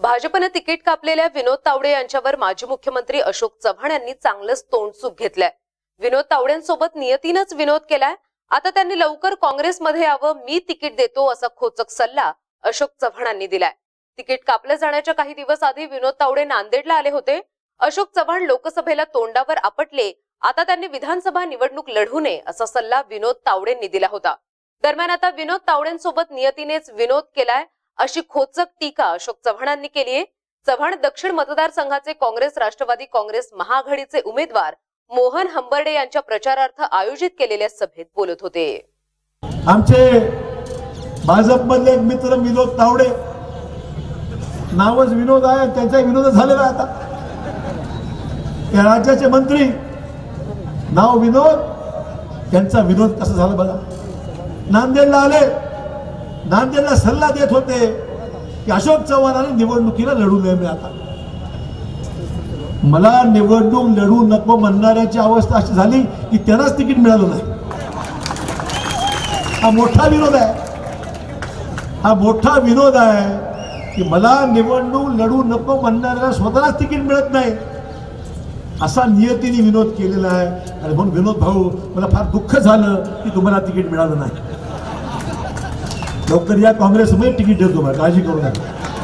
भाजपनं तिकीट कापलेल्या विनोद तावडे यांच्यावर माजी मुख्यमंत्री अशोक चव्हाण यांनी चांगलंच तोंडसूप घेतलंय. विनोद तावडेंसोबत नियतीनंच विनोद केलाय. आता त्यांनी लवकर काँग्रेसमध्ये यावं मी तिकीट देतो असा खोचक सल्ला अशोक चव्हाणांनी दिलाय. तिकीट कापलं जाण्याच्या काही दिवस आधी विनोद तावडे नांदेडला आले होते. अशोक चव्हाण लोकसभेला तोंडावर आपटले. आता त्यांनी विधानसभा निवडणूक लढू नये असा सल्ला विनोद तावडेंनी दिला होता. दरम्यान आता विनोद तावडेंसोबत नियतीनेच विनोद केलाय. अशी खोचक टीका अशोक चव्हाणांनी केली आहे. चव्हाण दक्षिण मतदारसंघाचे काँग्रेस राष्ट्रवादी काँग्रेस महाआघाडीचे उमेदवार मोहन हंबर्डे यांच्या प्रचारार्थ आयोजित केलेल्या सभेत बोलत होते. आमचे भाजपमधले एक मित्र विनोद तावडे. नावच विनोद आहे त्यांचा विनोद झालेला आता. या राज्याचे मंत्री नाव विनोद त्यांचा विनोद कसा झाला बघा. नांदेडला आले नांदेडला सल्ला देत होते की अशोक चव्हाणांनी निवडणुकीला लढू नये मी आता. मला निवडणूक लढू नको म्हणणाऱ्याची अवस्था अशी झाली की त्यांनाच तिकीट मिळालं नाही. हा मोठा विनोद आहे. हा मोठा विनोद आहे की मला निवडणूक लढू नको म्हणणाऱ्याला स्वतःलाच तिकीट मिळत नाही. असा नियतीने विनोद केलेला आहे. आणि म्हणून विनोद भाऊ मला फार दुःख झालं की तुम्हाला तिकीट मिळालं नाही. लवकर या काँग्रेसमध्ये तिकीट देतो मला काळजी करू नका.